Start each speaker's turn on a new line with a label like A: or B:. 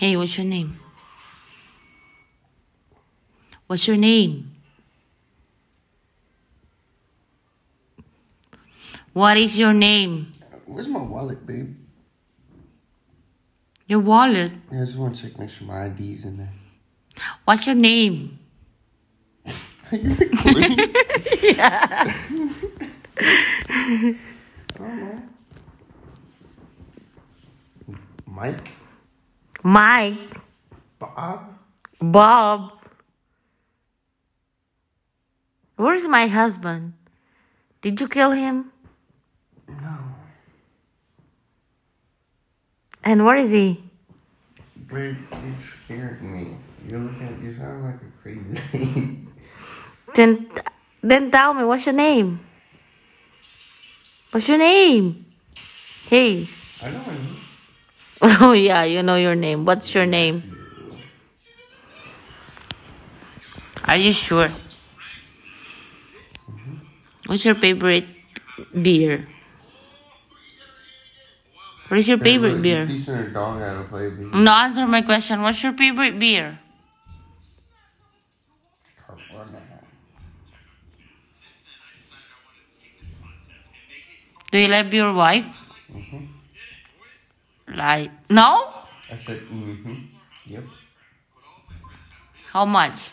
A: Hey, what's your name? What's your name? What is your name?
B: Where's my wallet, babe?
A: Your wallet.
B: Yeah, I just want to check, make sure my ID's in there.
A: What's your name?
B: Are You're recording?
A: yeah.
B: I don't know. Mike?
A: Mike.
B: Bob?
A: Bob. Where's my husband? Did you kill him?
B: No.
A: And where is he?
B: Babe, you scared me. You look at you sound like a crazy
A: Then, then tell me what's your name? What's your name? Hey.
B: I know my name.
A: Oh yeah, you know your name. What's your name? Are you sure? What's your favorite beer? What is your favorite beer?
B: Teaching her dog how to play baby.
A: No, answer my question. What's your favorite beer? Do you love your wife?
B: Mm-hmm.
A: Like, no?
B: I said, mm-hmm. Yep.
A: How much?
B: Much.